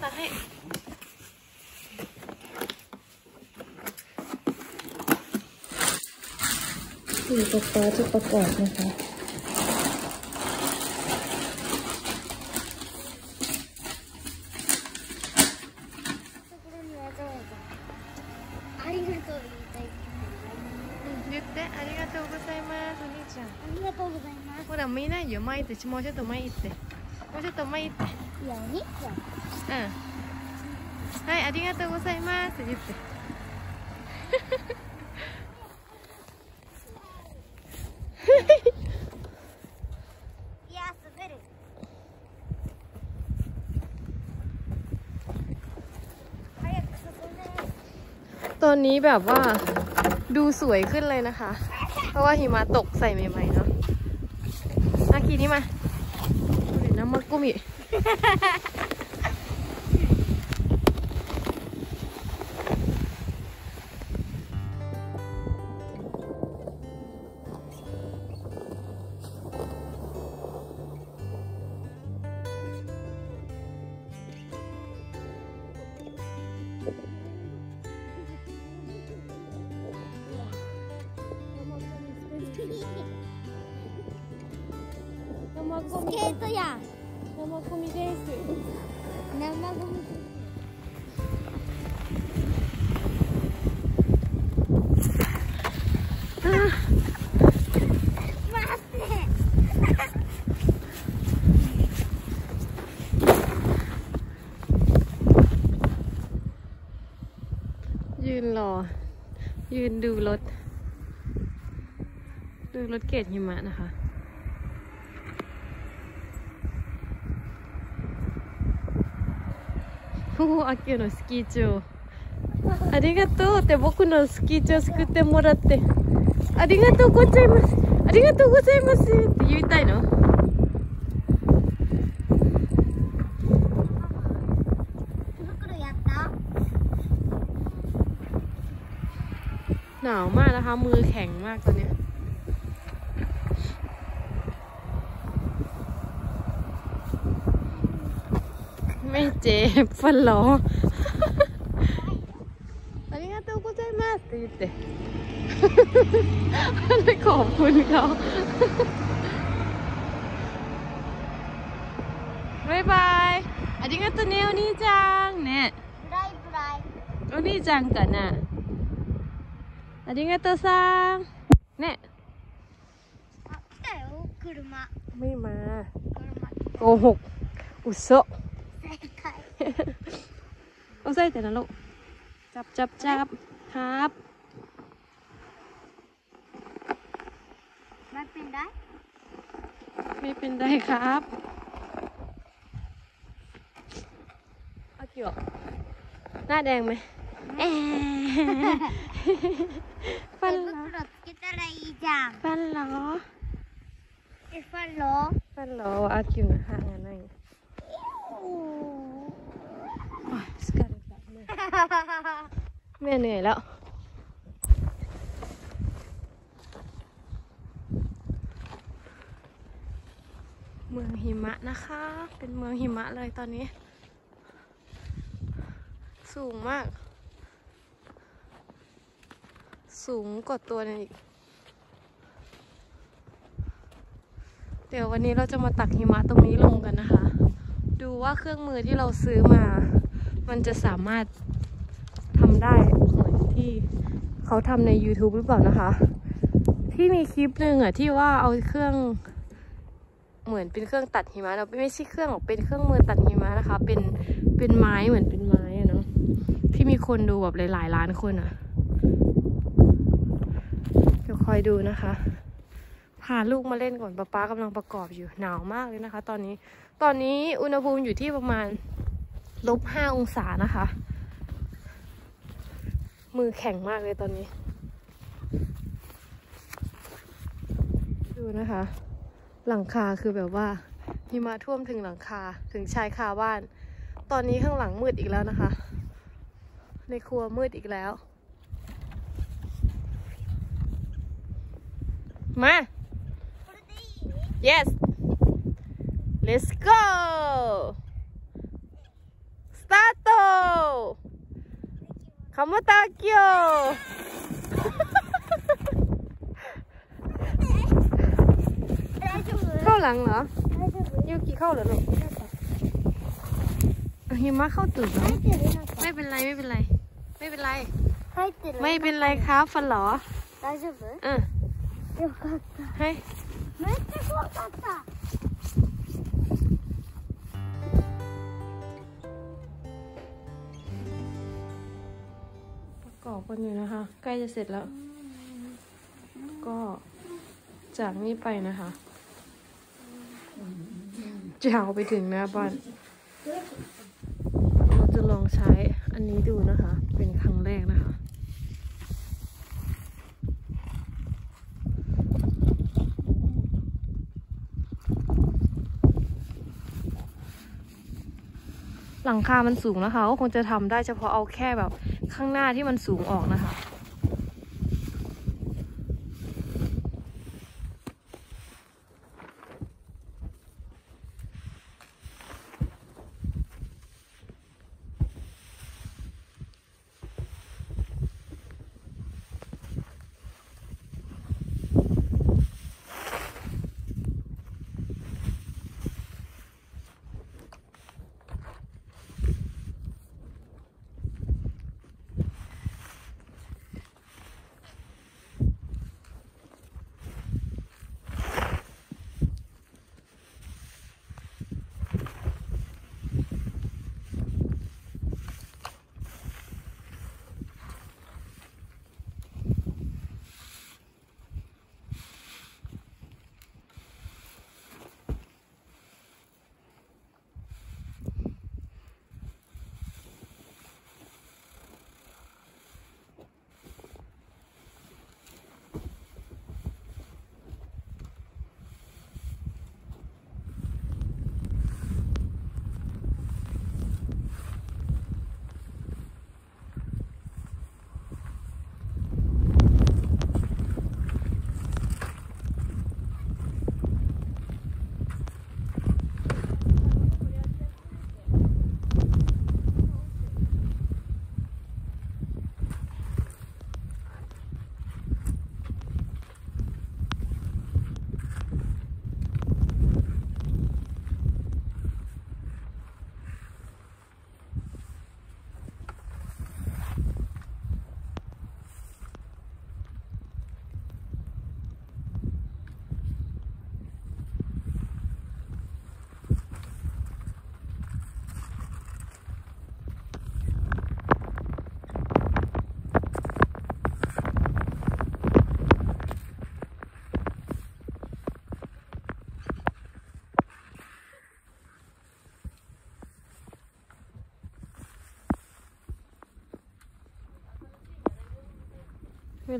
ったねちょっと、ちょっと、なん。ありがとうございます。ほら、見ないよ。前行って、もうちょっと前行って。もうちょっと前行っていや、お兄ちゃん。うんはいありがとうございますって言っていや、滑る。 早く進め。 ตอนนี้แบบว่าดูสวยขึ้นเลยนะคะ เพราะว่าหิมะตกใส่ใหม่ๆเนาะอาคีนี่มา コミスケートやん。 นรอ ยืนดูรถ ดูรถเกตหิมะนะคะおお、秋のスキー場。ありがとうって僕のスキー場救ってもらって。ありがとうございます。ありがとうございますって言いたいの นาวมากนะคะ มือแข็งมากตอนเนี้ยไม่เจ็บฟันหรอ ありがとうございますって言ってขอบคุณเขาบายบายありがとうねお兄ちゃんねブライブライ。お兄ちゃんかな ありがとうさんねあ、来たよ、車。 ไม่มา 車。 โกหก อุโซะ 正解。 เอาใส่แต่นะลูก จับจับจับครับ ไม่เป็นไร ไม่เป็นไรครับเอากี่บอกหน้าแดงไหมเอ๊ะ ฟันเหรอกินอะไรอีจ้าฟันเหรอฟันเหรอฟันเหรออากิวนะฮะงานนั่งสกัดแบบนี้แม่เหนื่อยแล้วเมืองหิมะนะคะ เป็นเมืองหิมะเลยตอนนี้ สูงมาก สูงกว่าตัวนึงอีก เดี๋ยววันนี้เราจะมาตักหิมะตรงนี้ลงกันนะคะ ดูว่าเครื่องมือที่เราซื้อมา มันจะสามารถทำได้เหมือนที่เขาทำใน YouTube หรือเปล่านะคะ ที่มีคลิปหนึ่งอะที่ว่าเอาเครื่องเหมือนเป็นเครื่องตัดหิมะเราไม่ใช่เครื่องหรอกเป็นเครื่องมือตัดหิมะนะคะ เป็นเป็นไม้เหมือนเป็นไม้อะเนาะที่มีคนดูแบบหลายๆล้านคนอะ อยดูนะคะ พาลูกมาเล่นก่อนป๊าป๊ากำลังประกอบอยู่หนาวมากเลยนะคะ ตอนนี้ ตอนนี้อุณหภูมิอยู่ที่ประมาณลบห้าองศานะคะ มือแข็งมากเลยตอนนี้ ดูนะคะ หลังคาคือแบบว่าหิมะท่วมถึงหลังคาถึงชายคาบ้าน ตอนนี้ข้างหลังมืดอีกแล้วนะคะ ในครัวมืดอีกแล้ว มา yes let's go start คำว่าตาเกียวเข้าหลังเหรอยูกี่เข้าเหรอลูกเฮียมาเข้าตูดเไม่เป็นไรไม่เป็นไร ไม่เป็นไร ไม่เป็นไรครับฟันหรอได้ใช่ไหมอ よかった ให้ めっちゃ怖かった ประกอบกันอยู่นะคะ ใกล้จะเสร็จแล้ว ก็จากนี้ไปนะคะจะเอาไปถึงหน้าบ้าน เราจะลองใช้อันนี้ดูนะคะ เป็นครั้งแรกนะคะ หลังคามันสูงนะคะก็คงจะทำได้เฉพาะเอาแค่แบบข้างหน้าที่มันสูงออกนะคะ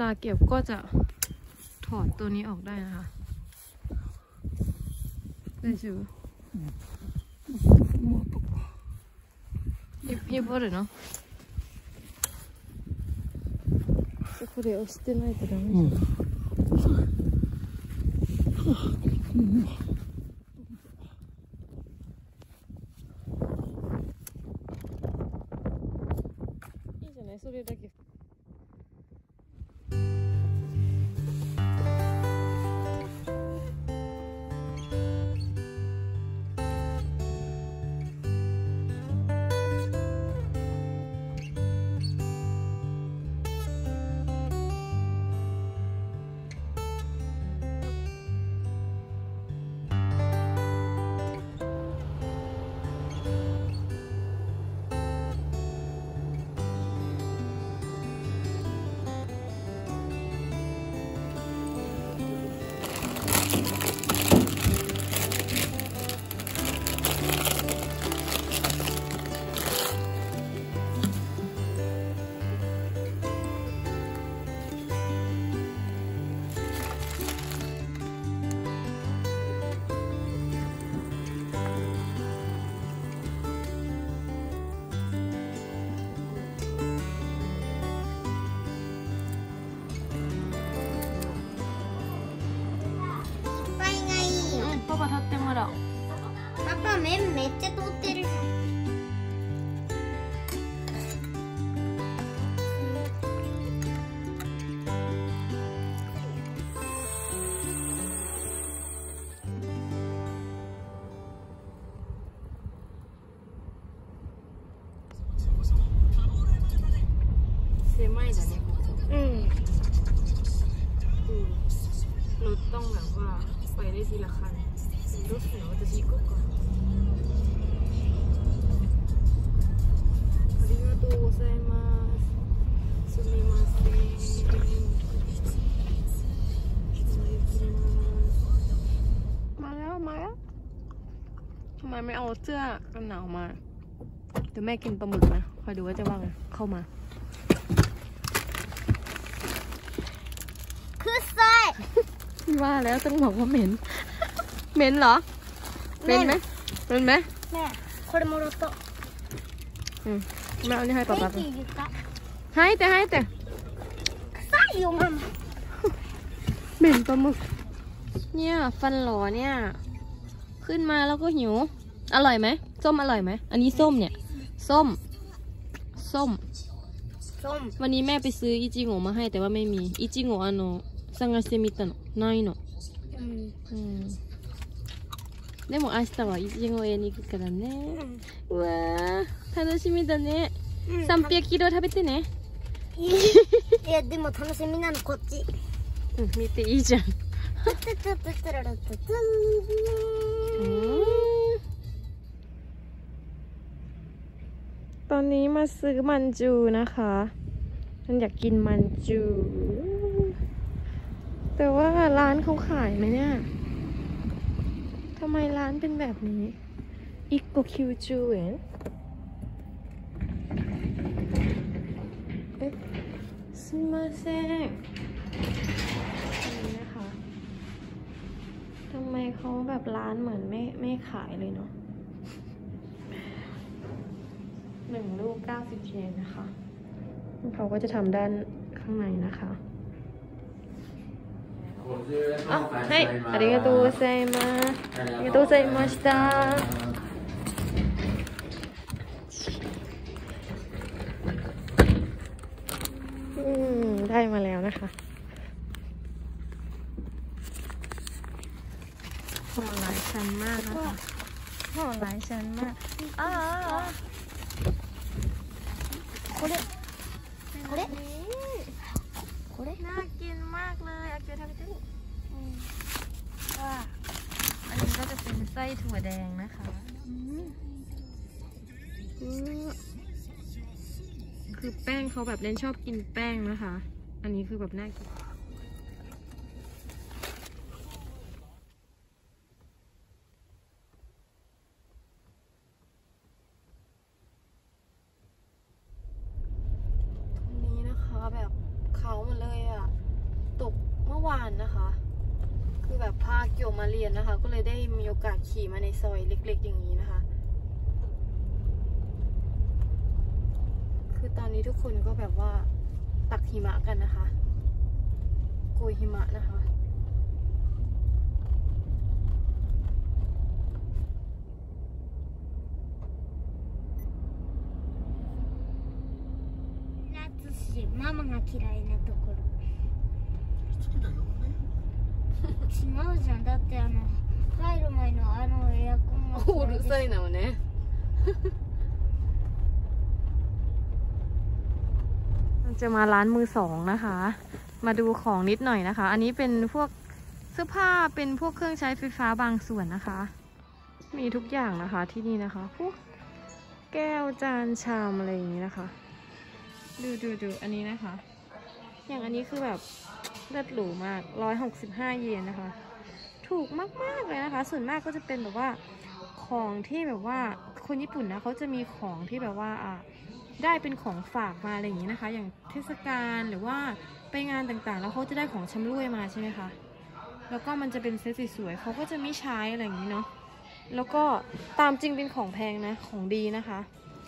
ลาเก็บก็จะถอดตัวนี้ออกได้นะคะ ได้จูヒヒボるのこれ押してないとダメじゃん、いいじゃないそれだけ เอาเสื้อกันหนาวมา เดี๋ยวแม่กินปลาหมึกนะคอยดูว่าจะว่าไงเข้ามา くっさい ว่าแล้วต้องบอกว่าเหม็น เหม็นเหรอเป็นไหมเป็นไหม ねえこれもろっと อืมแม่เอานี่ให้ป๊าป๊า 電気入れた ให้แต่ให้แต่ 臭いよママ เหม็นปลาหมึก เนี่ย ฟันหลอเนี่ย ขึ้นมาแล้วก็หิว อร่อยไหมส้มอร่อยไหม อันนี้ส้มเนี่ย ส้ม ส้ม ソン วันนี้แม่ไปซื้ออิจิโงะมาให้แต่ว่าไม่มีอิจิโงะあの探してみたのないのうんうんでも明日はイチゴ園に行くからねうわー楽しみだね300キロ食べてねいやでも楽しみなのこっちうん見ていいじゃん อนนี้มาซื้อมันจูนะคะฉันอยากกินมันจู แต่ว่าร้านเขาขายไหมเนี่ยทำไมร้านเป็นแบบนี้อิโกคิวจูเอนเอ๊ะすみませんอันนี้นะคะ ทำไมเขาแบบร้านเหมือนไม่ไม่ขายเลยเนาะ หนึ่งลูกเก้าสิบเยนนะคะเขาก็จะทำด้านข้างในนะคะอ๋อใช่อあ、はい、ありがとうございます。ありがกうございました。うん、ได้มาแล้วนะคะหอหลายชั้นมากนะคะหอหลายชั้นมากอ๋อ これこれこれ น่ากินมากเลยอาเกียวทำไปดู は อันนี้ก็จะเป็นไส้ถั่วแดงนะคะคือแป้งเขาแบบเล่นชอบกินแป้งนะคะ อันนี้คือแบบน่ากิน ขี่มาในซอยเล็ก ๆ อย่างนี้นะคะ คือตอนนี้ทุกคนก็แบบว่าตักหิมะกันนะคะ โกยหิมะนะคะ 夏しママが嫌いなところ違うじゃんだってあの 入る前のあのエアコンがうるさいなのねจะมาร้านมือสองนะคะ มาดูของนิดหน่อยนะคะ อันนี้เป็นพวกเสื้อผ้าเป็นพวกเครื่องใช้ไฟฟ้าบางส่วนนะคะ มีทุกอย่างนะคะที่นี่นะคะ พวกแก้วจานชามอะไรอย่างนี้นะคะ ดูดูดูอันนี้นะคะ อย่างอันนี้คือแบบเลิศหรูมากร้อยหกสิบห้าเยนนะคะ ถูกมากๆเลยนะคะ ส่วนมากก็จะเป็นแบบว่าของที่แบบว่าคนญี่ปุ่นนะเขาจะมีของที่แบบว่าอะได้เป็นของฝากมาอะไรอย่างนี้นะคะ อย่างเทศกาลหรือว่าไปงานต่างๆ แล้วเขาจะได้ของชำร่วยมาใช่ไหมคะแล้วก็มันจะเป็นเซตสวยๆเขาก็จะไม่ใช้อะไรอย่างนี้เนาะแล้วก็ตามจริงเป็นของแพงนะของดีนะคะ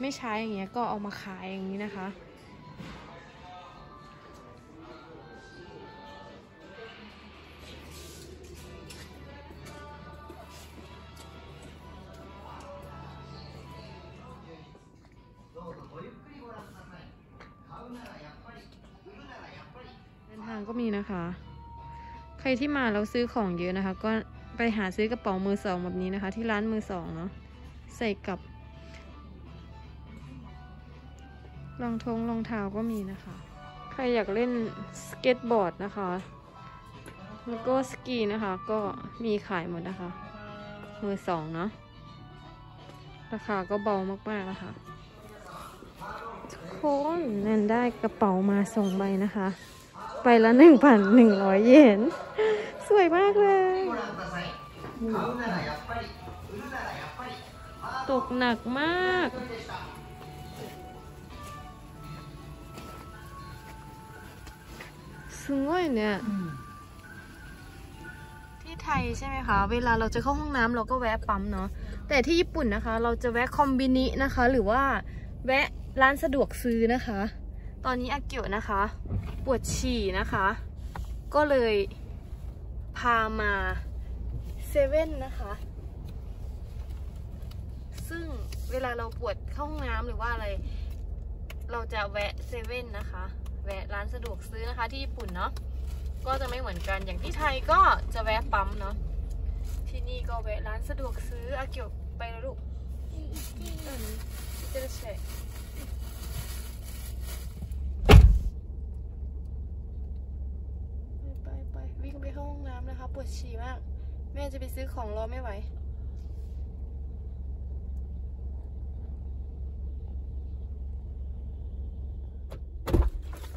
ไม่ใช้อย่างเงี้ยก็เอามาขายอย่างนี้นะคะ ก็มีนะคะ ใครที่มาแล้วซื้อของเยอะนะคะ ก็ไปหาซื้อกระเป๋ามือสองแบบนี้นะคะ ที่ร้านมือสองเนาะใส่กับรองทงรองเท้าก็มีนะคะ ใครอยากเล่นสเก็ตบอร์ดนะคะ แล้วก็สกีนะคะ ก็มีขายหมดนะคะ มือสองเนาะราคาก็เบามากๆนะคะทุกคนนั่นได้กระเป๋ามาสองใบนะคะ ไปละหนึ่งพันหนึ่งร้อยเยน สวยมากเลย ตกหนักมาก สวยเนี่ย ที่ไทยใช่ไหมคะ เวลาเราจะเข้าห้องน้ำเราก็แวะปั๊มเนาะ แต่ที่ญี่ปุ่นนะคะ เราจะแวะคอมบินินะคะ หรือว่าแวะร้านสะดวกซื้อนะคะ ตอนนี้อากิวยนะคะ ปวดฉี่นะคะ ก็เลยพามาเซเว่นนะคะ ซึ่งเวลาเราปวดเข้าห้องน้ำหรือว่าอะไร เราจะแวะเซเว่นนะคะ แวะร้านสะดวกซื้อนะคะที่ญี่ปุ่นเนาะก็จะไม่เหมือนกันอย่างที่ไทยก็จะแวะปั๊มเนาะที่นี่ก็แวะร้านสะดวกซื้ออาเกียวไปแล้วลูกอืมเดี๋ยวเช็ค แม่จะไปซื้อของรอไม่ไหว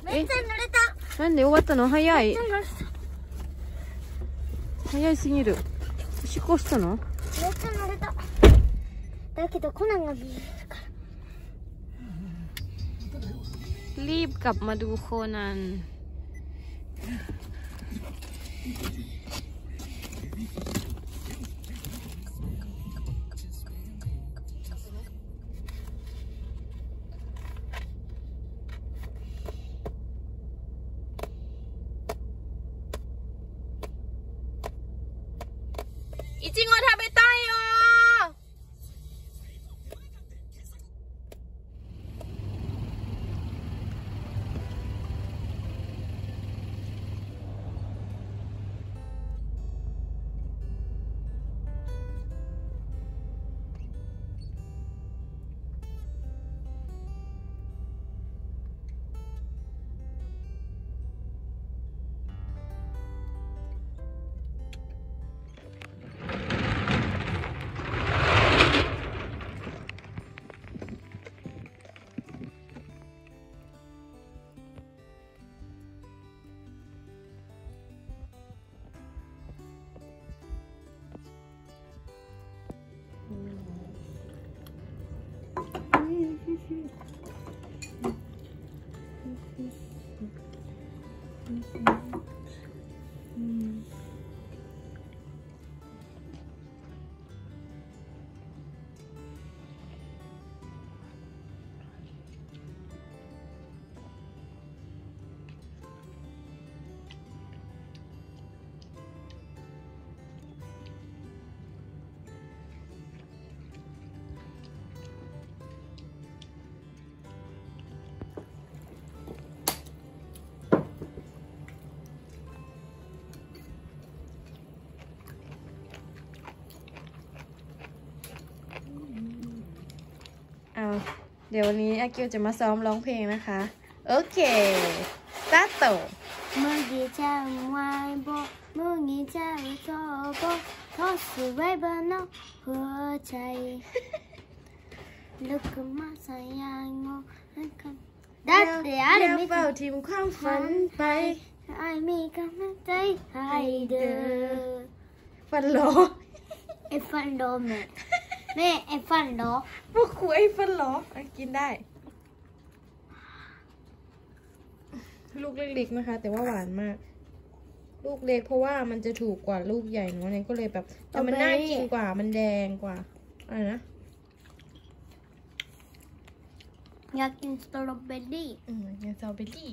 めっちゃ濡れたなんで終わったの早いめっちゃ濡れた早いすぎるおしっこしたのめっちゃ濡れただけどコナンが見えるから รีบกลับมาดูโคนัน いちご食 เดี๋ยววันนี้อากิวจะมาซ้อมร้องเพลงนะคะ โอเคสตาร์ทโมกิจังไวโบอโมกิจังโตโบทอสุดไวบานโนหัวใจลุกมาสายางโมกันดัดเดี๋ยวไม่เป่าทีมความฝันไปไอมีกำลังใจให้เด้อฟันโลไอฟันโลแม่ แม่ไอ้ฟันโดพวกคุยฟันหลออะกินได้ ลูกเล็กๆนะคะ แต่ว่าหวานมาก ลูกเล็กเพราะว่ามันจะถูกกว่าลูกใหญ่เนอะเนี่ยก็เลยแบบ แต่มันน่ากินกว่ามันแดงกว่าอะไรนะอยากกินสตรอเบอรี่อืมยังสตรอเบอรี่